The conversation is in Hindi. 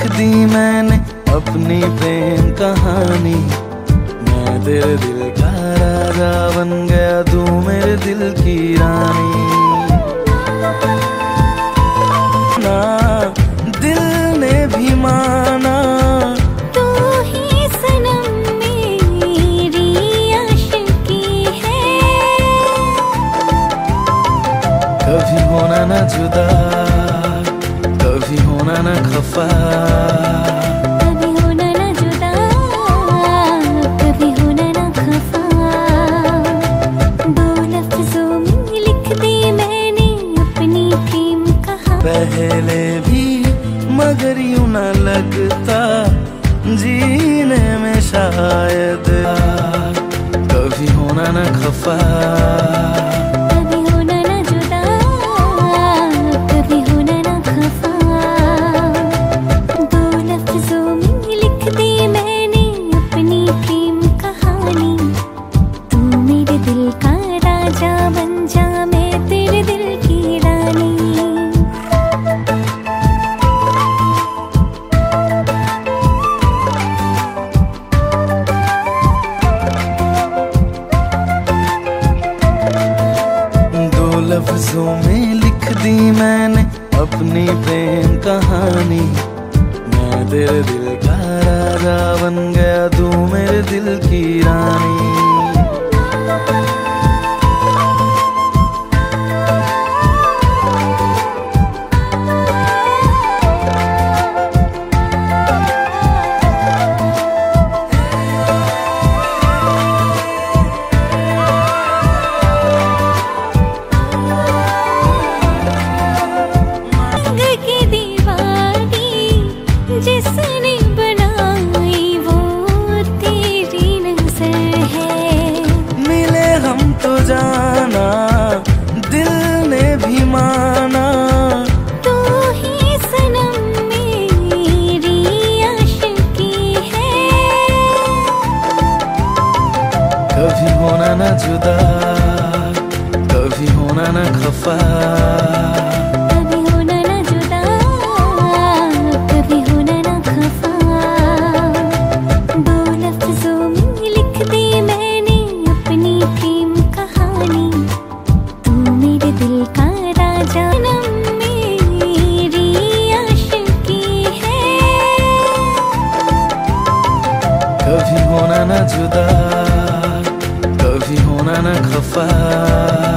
लिख दी मैंने अपनी प्रेम कहानी। मैं तेरे दिल का राजा बन गया तू मेरे दिल की रानी। ना दिल ने भी माना। कभी होना ना जुदा। होना ना खफा। कभी होना ना जुदा कभी होना ना खफा। दो लफ्जों में लिख दी मैंने अपनी प्रेम कहानी पहले भी मगर यूँ न लगता जीने में शायद। कभी होना ना खफा। दो लफ्जों में लिख दी मैंने अपनी प्रेम कहानी। मैं तेरे दिल का राजा बन गया, तू मेरे दिल की रानी। कभी होना ना जुदा कभी होना ना खफा कभी